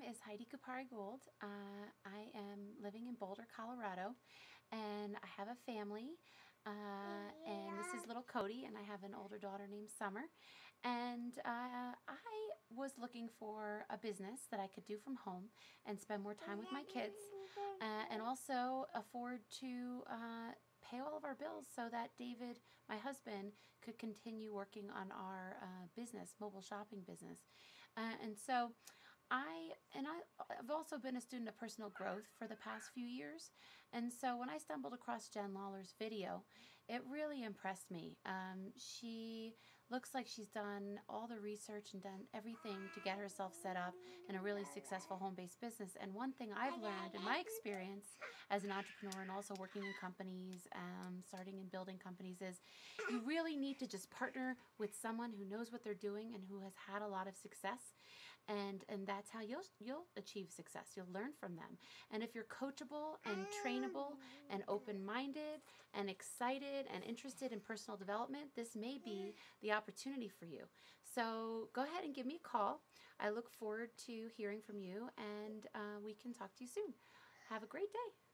name is Heidi Kupari Gould. Uh, I am living in Boulder, Colorado, and I have a family. Uh, and this is little Cody, and I have an older daughter named Summer. And uh, I was looking for a business that I could do from home and spend more time with my kids, uh, and also afford to uh, pay all of our bills so that David, my husband, could continue working on our uh, business, mobile shopping business. Uh, and so I, and I, I've also been a student of personal growth for the past few years. And so when I stumbled across Jen Lawler's video, it really impressed me. Um, she looks like she's done all the research and done everything to get herself set up in a really successful home-based business. And one thing I've learned in my experience as an entrepreneur and also working in companies, um, starting and building companies is you really need to just partner with someone who knows what they're doing and who has had a lot of success. And, and that's how you'll, you'll achieve success. You'll learn from them. And if you're coachable and trainable and open-minded and excited and interested in personal development, this may be the opportunity for you. So go ahead and give me a call. I look forward to hearing from you and uh, we can talk to you soon. Have a great day.